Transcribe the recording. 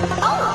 Oh!